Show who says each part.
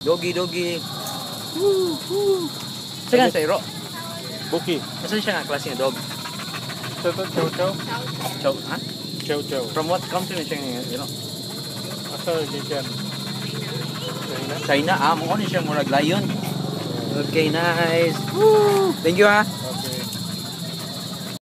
Speaker 1: Doggy, doggy. Woo, woo. Saan sa iro?
Speaker 2: Buki.
Speaker 1: Nasaan siya nga klase ng dog?
Speaker 2: Chow chow chow.
Speaker 1: Chow, ha?
Speaker 2: Chow chow.
Speaker 1: From what country na siya nga iro?
Speaker 2: Asa gikan? China.
Speaker 1: China, ah, mo ni siya murag lion. Okay, nice. Woo! Thank you, ha.
Speaker 2: Okay.